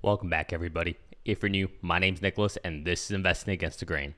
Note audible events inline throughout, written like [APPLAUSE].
Welcome back, everybody. If you're new, my name's Nicholas, and this is Investing Against the Grain.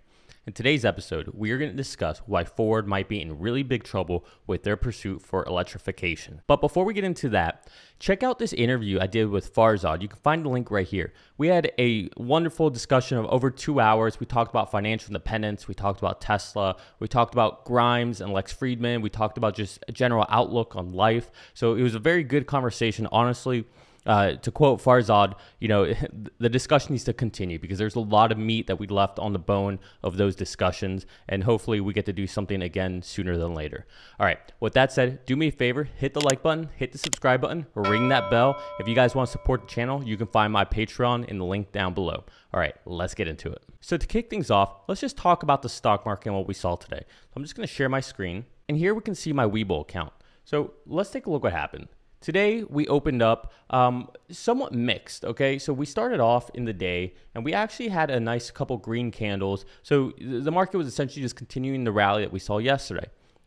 In today's episode, we are going to discuss why Ford might be in really big trouble with their pursuit for electrification. But before we get into that, check out this interview I did with Farzad. You can find the link right here. We had a wonderful discussion of over two hours. We talked about financial independence, we talked about Tesla, we talked about Grimes and Lex Fridman, we talked about just a general outlook on life. So it was a very good conversation, honestly. Uh, to quote Farzad, you know, [LAUGHS] the discussion needs to continue because there's a lot of meat that we left on the bone of those discussions, and hopefully we get to do something again sooner than later. All right, with that said, do me a favor, hit the like button, hit the subscribe button, ring that bell. If you guys want to support the channel, you can find my Patreon in the link down below. All right, let's get into it. So to kick things off, let's just talk about the stock market and what we saw today. So I'm just going to share my screen, and here we can see my Webull account. So let's take a look what happened. Today we opened up um, somewhat mixed. Okay, so we started off in the day and we actually had a nice couple green candles. So the market was essentially just continuing the rally that we saw yesterday,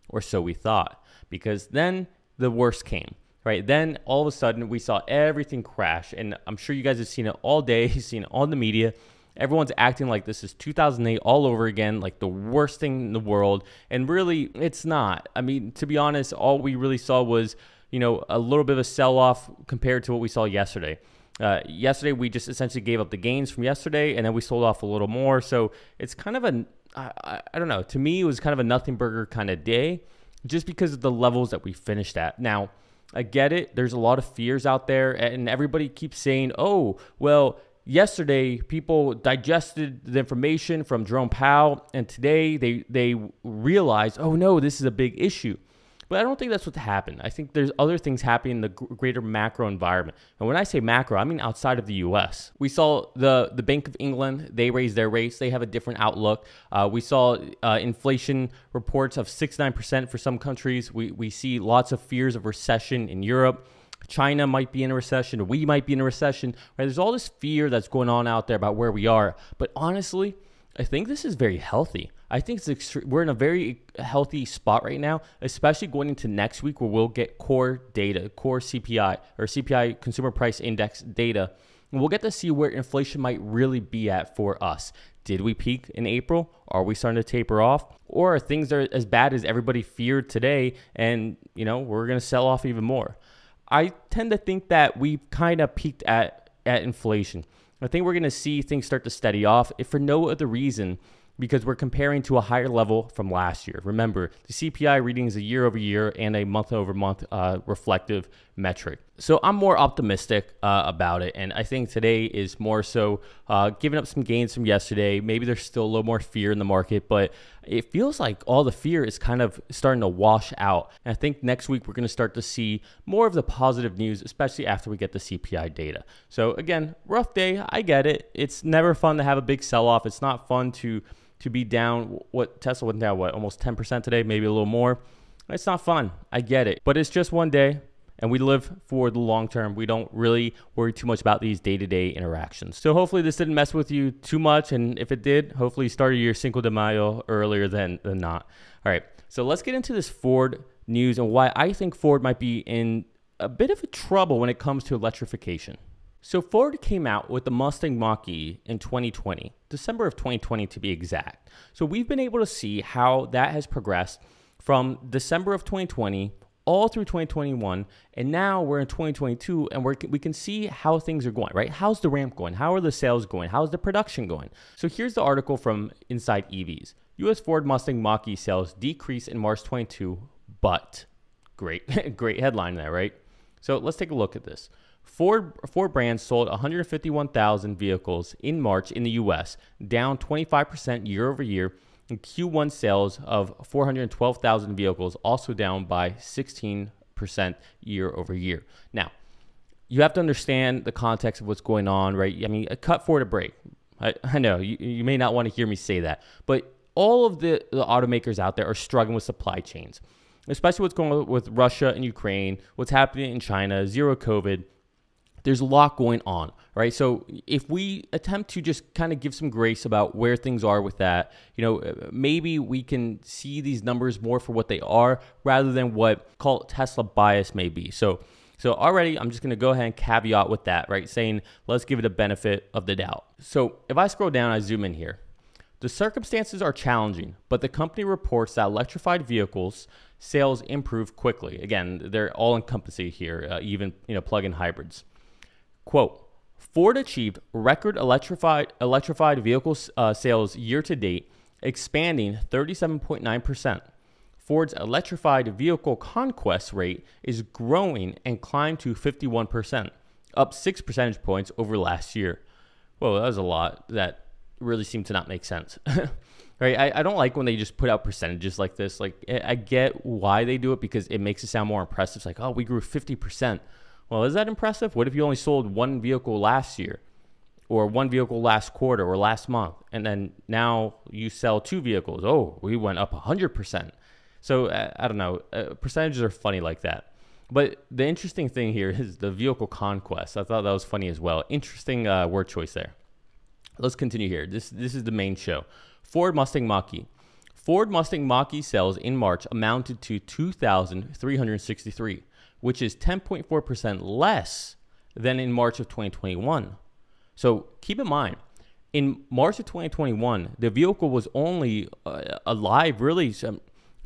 or so we thought, because then the worst came. Right then, all of a sudden, we saw everything crash, and I'm sure you guys have seen it all day. [LAUGHS] You've seen it on the media. Everyone's acting like this is 2008 all over again, like the worst thing in the world. And really, it's not. I mean, to be honest, all we really saw was you know, a little bit of a sell off compared to what we saw yesterday. Uh, yesterday, we just essentially gave up the gains from yesterday, and then we sold off a little more. So it's kind of a, I, I don't know. To me, it was kind of a nothing burger kind of day, just because of the levels that we finished at. Now, I get it. There's a lot of fears out there, and everybody keeps saying, "Oh, well." Yesterday, people digested the information from Jerome Powell, and today they they realized, oh no, this is a big issue. But I don't think that's what happened. I think there's other things happening in the greater macro environment. And when I say macro, I mean outside of the U.S. We saw the the Bank of England they raised their rates. They have a different outlook. Uh, we saw uh, inflation reports of six nine percent for some countries. We we see lots of fears of recession in Europe. China might be in a recession. We might be in a recession. Right? There's all this fear that's going on out there about where we are. But honestly, I think this is very healthy. I think it's extre- we're in a very healthy spot right now, especially going into next week where we'll get core data, core CPI or CPI consumer price index data. And we'll get to see where inflation might really be at for us. Did we peak in April? Are we starting to taper off? Or are things are as bad as everybody feared today and, you know, we're going to sell off even more? I tend to think that we've kind of peaked at at inflation. I think we're going to see things start to steady off if for no other reason because we're comparing to a higher level from last year. Remember, the CPI reading is a year over year and a month over month uh, reflective metric. So I'm more optimistic uh, about it. And I think today is more so uh, giving up some gains from yesterday. Maybe there's still a little more fear in the market, but it feels like all the fear is kind of starting to wash out. And I think next week we're going to start to see more of the positive news, especially after we get the CPI data. So again, rough day. I get it. It's never fun to have a big sell off. It's not fun to to be down what Tesla went down what almost 10% today, maybe a little more. It's not fun. I get it. But it's just one day and we live for the long term. We don't really worry too much about these day to day interactions. So hopefully this didn't mess with you too much. And if it did, hopefully you started your Cinco de Mayo earlier than, than not. All right. So let's get into this Ford news and why I think Ford might be in a bit of a trouble when it comes to electrification. So Ford came out with the Mustang Mach-E in 2020, December of 2020 to be exact. So we've been able to see how that has progressed from December of 2020 all through 2021 and now we're in 2022 and we're, we can see how things are going right? How's the ramp going? How are the sales going? How's the production going? So here's the article from inside evs us ford mustang mach-e sales decrease in march 22 but great [LAUGHS] great headline there right? So let's take a look at this. Ford, Ford brands sold 151,000 vehicles in March in the US, down 25% year over year. And Q1 sales of 412,000 vehicles, also down by 16% year over year. Now, you have to understand the context of what's going on, right? I mean, a cut Ford a break. I, I know you, you may not want to hear me say that, but all of the, the automakers out there are struggling with supply chains, especially what's going on with Russia and Ukraine, what's happening in China, zero COVID there's a lot going on, right? So if we attempt to just kind of give some grace about where things are with that, you know, maybe we can see these numbers more for what they are rather than what call Tesla bias may be. So So already I'm just going to go ahead and caveat with that, right? Saying let's give it a benefit of the doubt. So if I scroll down, I zoom in here. The circumstances are challenging, but the company reports that electrified vehicles sales improve quickly. Again, they're all encompassing here, uh, even you know plug-in hybrids. Quote: Ford achieved record electrified electrified vehicle uh, sales year to date, expanding 37.9 percent. Ford's electrified vehicle conquest rate is growing and climbed to 51 percent, up six percentage points over last year. Whoa, that was a lot. That really seemed to not make sense. [LAUGHS] right? I, I don't like when they just put out percentages like this. Like, I get why they do it because it makes it sound more impressive. It's like, oh, we grew 50%. Well, is that impressive? What if you only sold one vehicle last year or one vehicle last quarter or last month? And then now you sell two vehicles. Oh, we went up 100%. So uh, I don't know. Uh, percentages are funny like that. But the interesting thing here [LAUGHS] is the vehicle conquest. I thought that was funny as well. Interesting uh, word choice there. Let's continue here. This this is the main show. Ford Mustang Mach-E. Ford Mustang Mach-E sales in March amounted to 2,363, which is 10.4% less than in March of 2021. So keep in mind, in March of 2021, the vehicle was only uh, alive really. Some,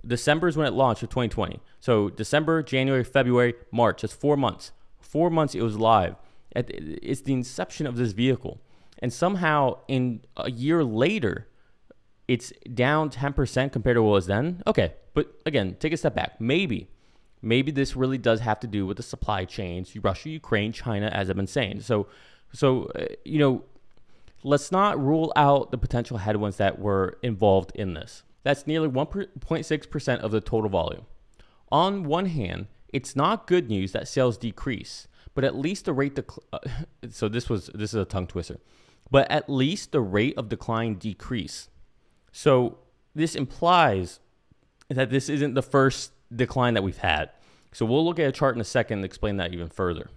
December is when it launched of 2020. So December, January, February, March. That's four months. Four months it was live. It's the inception of this vehicle and somehow in a year later it's down 10% compared to what it was then okay but again take a step back maybe maybe this really does have to do with the supply chains russia ukraine china as i've been saying. So so uh, you know let's not rule out the potential headwinds that were involved in this. That's nearly 1.6% of the total volume. On one hand it's not good news that sales decrease but at least the rate dec- uh, [LAUGHS] so this was this is a tongue twister but at least the rate of decline decrease. So this implies that this isn't the first decline that we've had. So we'll look at a chart in a second and explain that even further.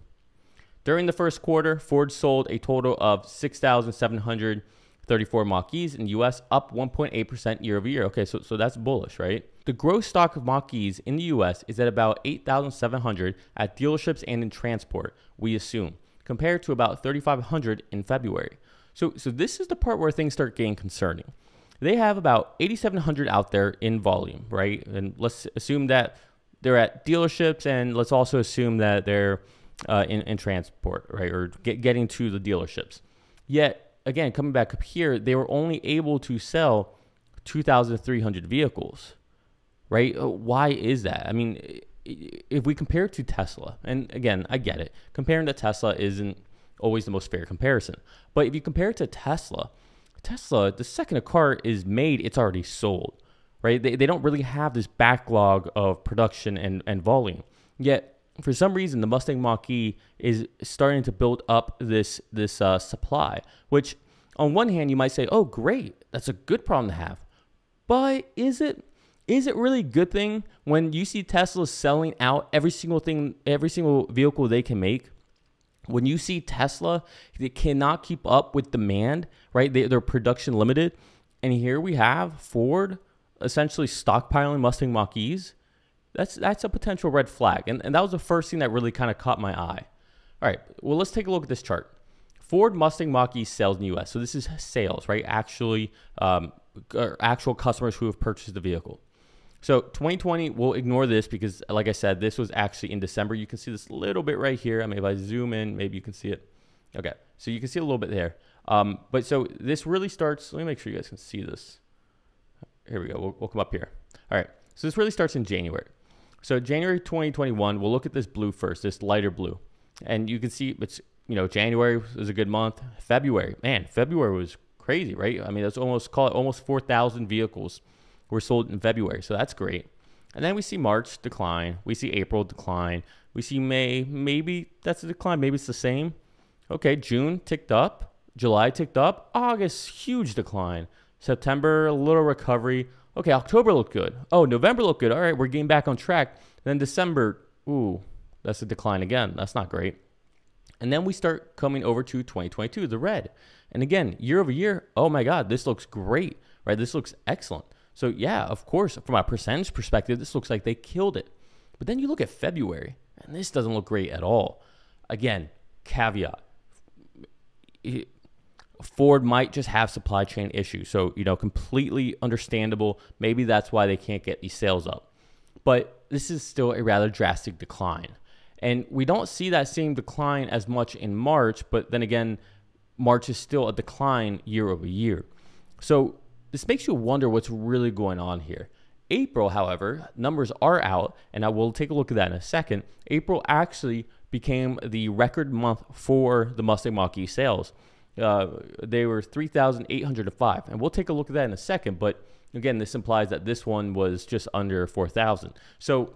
During the first quarter, Ford sold a total of 6,734 Mach-E's in the US, up 1.8% year over year. Okay, so, so that's bullish, right? The gross stock of Mach-E's in the US is at about 8,700 at dealerships and in transport, we assume, compared to about 3,500 in February. So, so this is the part where things start getting concerning. They have about 8,700 out there in volume, right? And let's assume that they're at dealerships, and let's also assume that they're uh, in, in transport, right, or get, getting to the dealerships. Yet, again, coming back up here, they were only able to sell 2,300 vehicles, right? Uh, why is that? I mean, if we compare it to Tesla, and again, I get it, comparing to Tesla isn't always the most fair comparison. But if you compare it to Tesla, Tesla, the second a car is made, it's already sold, right? They, they don't really have this backlog of production and, and volume. Yet, for some reason, the Mustang Mach-E is starting to build up this, this uh, supply, which on one hand, you might say, oh, great, that's a good problem to have. But is it? Is it really a good thing when you see Tesla selling out every single thing, every single vehicle they can make? When you see Tesla, they cannot keep up with demand, right? They, they're production limited. And here we have Ford essentially stockpiling Mustang Mach-E's. That's, that's a potential red flag. And, and that was the first thing that really kind of caught my eye. All right, well, let's take a look at this chart. Ford Mustang Mach-E sales in the U.S. So this is sales, right? Actually, um, actual customers who have purchased the vehicle. So 2020, we'll ignore this because, like I said, this was actually in December. You can see this little bit right here. I mean, if I zoom in, maybe you can see it. Okay, so you can see a little bit there. Um, but so this really starts. Let me make sure you guys can see this. Here we go. We'll, we'll come up here. All right. So this really starts in January. So January 2021, we'll look at this blue first, this lighter blue, and you can see it's you know January was a good month. February, man, February was crazy, right? I mean, that's almost call it almost 4,000 vehicles were sold in February. So that's great. And then we see March decline. We see April decline. We see May, maybe that's a decline. Maybe it's the same. Okay, June ticked up. July ticked up. August, huge decline. September, a little recovery. Okay, October looked good. Oh, November looked good. All right, we're getting back on track. then December, ooh, that's a decline again. That's not great. And then we start coming over to 2022, the red. And again, year over year, oh my God, this looks great, right? This looks excellent. So yeah, of course, from a percentage perspective, this looks like they killed it. But then you look at February, And this doesn't look great at all. Again, caveat. Ford might just have supply chain issues. So, you know, completely understandable. Maybe that's why they can't get these sales up. But this is still a rather drastic decline. And we don't see that same decline as much in March, but then again, March is still a decline year over year. So this makes you wonder what's really going on here. April, however, numbers are out, and I will take a look at that in a second. April actually became the record month for the Mustang Mach E sales. Uh, they were 3,805, and we'll take a look at that in a second. But again, this implies that this one was just under 4,000. So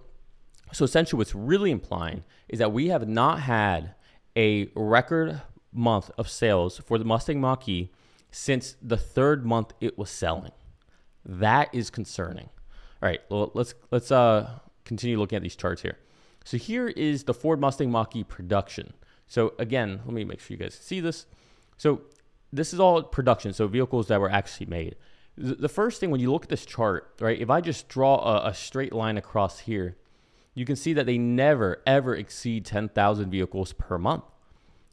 so essentially, what's really implying is that we have not had a record month of sales for the Mustang Mach E since the third month it was selling. That is concerning. All right, well, let's let's uh, continue looking at these charts here. So here is the Ford Mustang Mach E production. So again, let me make sure you guys see this. So this is all production, so vehicles that were actually made. The first thing when you look at this chart, right, if I just draw a, a straight line across here, you can see that they never ever exceed 10,000 vehicles per month.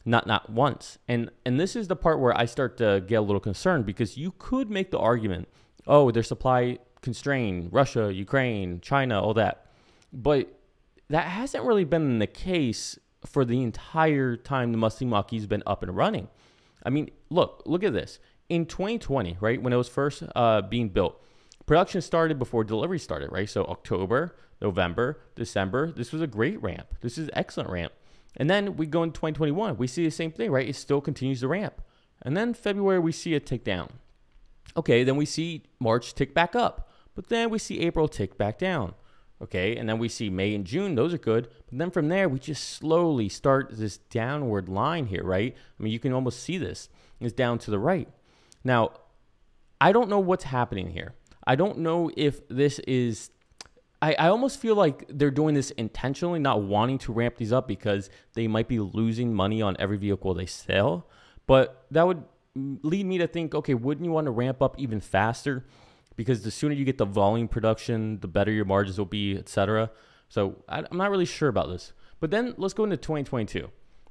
Not not once. And and this is the part where I start to get a little concerned because you could make the argument, oh, their supply constrained, Russia, Ukraine, China, all that. But that hasn't really been the case for the entire time the Mustang Mach-E's been up and running. I mean, look, look at this. In 2020, right, when it was first uh, being built, production started before delivery started, right? So October, November, December. This was a great ramp. This is excellent ramp. And then we go into 2021. We see the same thing, right? It still continues to ramp. And then February, we see it tick down. Okay, then we see March tick back up. But then we see April tick back down. Okay, and then we see May and June, those are good. But then from there, we just slowly start this downward line here, right? I mean, you can almost see this. It's down to the right. Now, I don't know what's happening here. I don't know if this is I, I almost feel like they're doing this intentionally, not wanting to ramp these up because they might be losing money on every vehicle they sell. But that would lead me to think, okay, wouldn't you want to ramp up even faster? Because the sooner you get the volume production, the better your margins will be, etc. So I, I'm not really sure about this. But then let's go into 2022.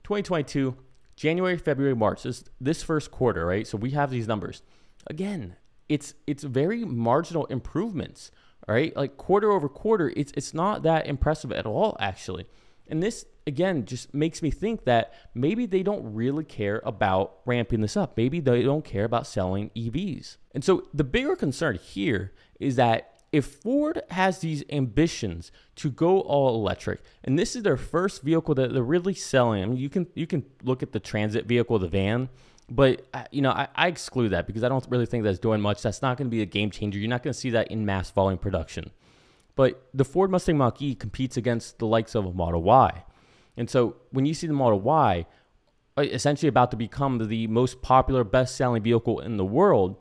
2022, January, February, March. This this first quarter, right? So we have these numbers. Again, it's it's very marginal improvements right? Like quarter over quarter, it's it's not that impressive at all, actually. And this again just makes me think that maybe they don't really care about ramping this up. Maybe they don't care about selling EVs. And so the bigger concern here is that if Ford has these ambitions to go all electric, and this is their first vehicle that they're really selling, I mean, you can you can look at the transit vehicle, the van, but uh, you know, I, I, exclude that because I don't really think that's doing much. That's not going to be a game changer. You're not going to see that in mass volume production. But the Ford Mustang Mach E competes against the likes of a Model Y, and so when you see the Model Y, uh, essentially about to become the most popular, best-selling vehicle in the world,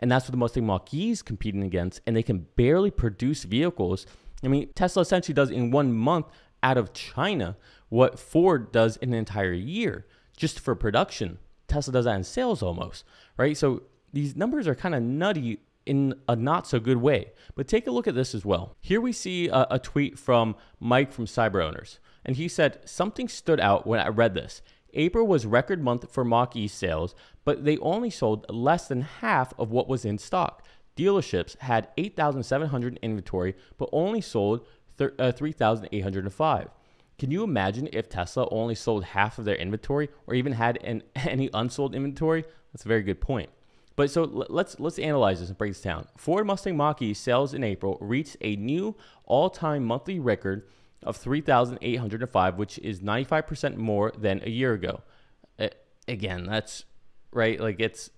and that's what the Mustang Mach E is competing against, and they can barely produce vehicles. I mean, Tesla essentially does in one month out of China what Ford does in an entire year just for production. Tesla does that in sales almost, right? So these numbers are kind of nutty in a not so good way. But take a look at this as well. Here we see a, a tweet from Mike from Cyber Owners, and he said something stood out when I read this. April was record month for Mach E sales, but they only sold less than half of what was in stock. Dealerships had 8,700 inventory, but only sold uh, 3,805. Can you imagine if Tesla only sold half of their inventory or even had an, [LAUGHS] any unsold inventory? That's a very good point. But so let's let's analyze this and break this down. Ford Mustang Mach-E sales in April reached a new all-time monthly record of 3,805, which is 95% more than a year ago. Uh, again, that's right. Like it's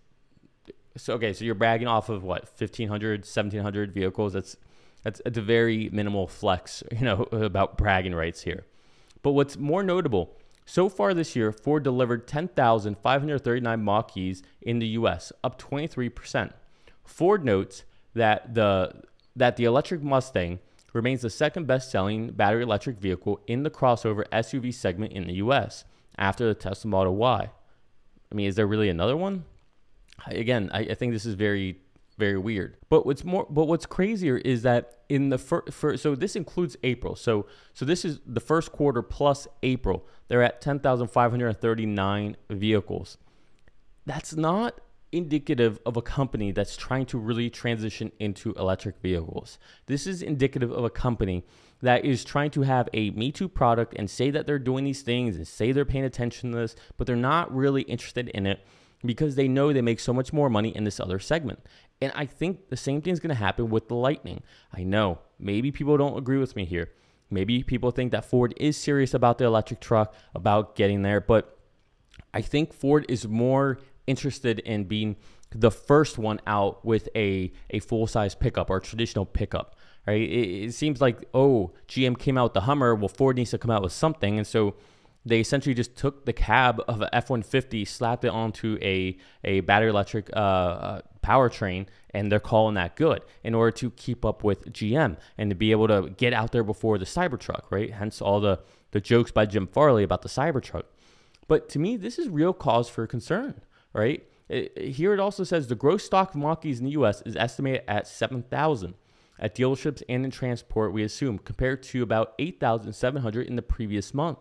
so okay. So you're bragging off of what 1,500, 1,700 vehicles. That's that's a very minimal flex, [LAUGHS] you know, about bragging rights here. But what's more notable, so far this year, Ford delivered 10,539 Mach-E's in the US, up 23%. Ford notes that the that the electric Mustang remains the second best-selling battery electric vehicle in the crossover SUV segment in the US after the Tesla Model Y. I mean, is there really another one? Again, I, I think this is very very weird. But what's more, but what's crazier is that in the first, for, so this includes April. So so this is the first quarter plus April. They're at 10,539 vehicles. That's not indicative of a company that's trying to really transition into electric vehicles. This is indicative of a company that is trying to have a Me Too product and say that they're doing these things and say they're paying attention to this, but they're not really interested in it because they know they make so much more money in this other segment. And I think the same thing is going to happen with the Lightning. I know maybe people don't agree with me here. Maybe people think that Ford is serious about the electric truck, about getting there, but I think Ford is more interested in being the first one out with a, a full size pickup or traditional pickup. Right? It, it, seems like oh GM came out with the Hummer, well Ford needs to come out with something, and so they essentially just took the cab of an F-150, slapped it onto a a battery electric uh, uh, powertrain, and they're calling that good in order to keep up with GM and to be able to get out there before the Cybertruck. Right? Hence all the the jokes by Jim Farley about the Cybertruck. But to me, this is real cause for concern right? It, here it also says the gross stock of Mach-E's in the U.S. is estimated at 7,000 at dealerships and in transport, we assume, compared to about 8,700 in the previous month.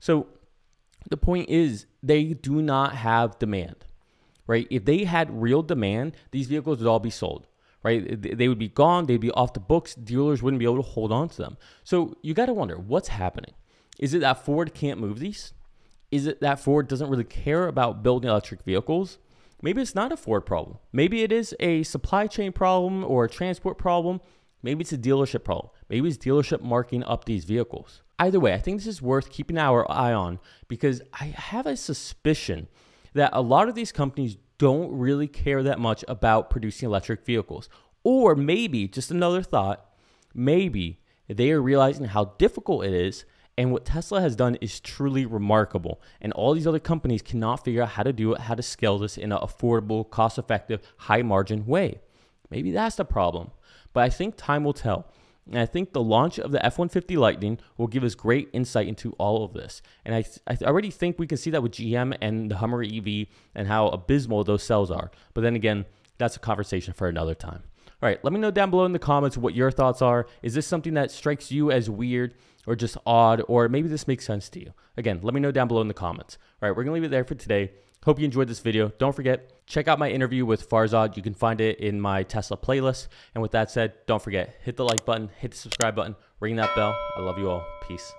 So the point is, they do not have demand, right? If they had real demand, these vehicles would all be sold, right? They would be gone, they'd be off the books, dealers wouldn't be able to hold on to them. So you got to wonder what's happening. Is it that Ford can't move these? Is it that Ford doesn't really care about building electric vehicles? Maybe it's not a Ford problem. Maybe it is a supply chain problem or a transport problem. Maybe it's a dealership problem. Maybe it's dealership marking up these vehicles. Either way, I think this is worth keeping our eye on because I have a suspicion that a lot of these companies don't really care that much about producing electric vehicles. Or maybe, just another thought, maybe they are realizing how difficult it is and what Tesla has done is truly remarkable. And all these other companies cannot figure out how to do it, how to scale this in an affordable, cost effective, high margin way. Maybe that's the problem. But I think time will tell. And I think the launch of the F 150 Lightning will give us great insight into all of this. And I, I already think we can see that with GM and the Hummer EV and how abysmal those cells are. But then again, that's a conversation for another time. All right, let me know down below in the comments what your thoughts are. Is this something that strikes you as weird or just odd, or maybe this makes sense to you? Again, let me know down below in the comments. All right, we're going to leave it there for today. Hope you enjoyed this video. Don't forget, check out my interview with Farzad. You can find it in my Tesla playlist. And with that said, don't forget, hit the like button, hit the subscribe button, ring that bell. I love you all. Peace.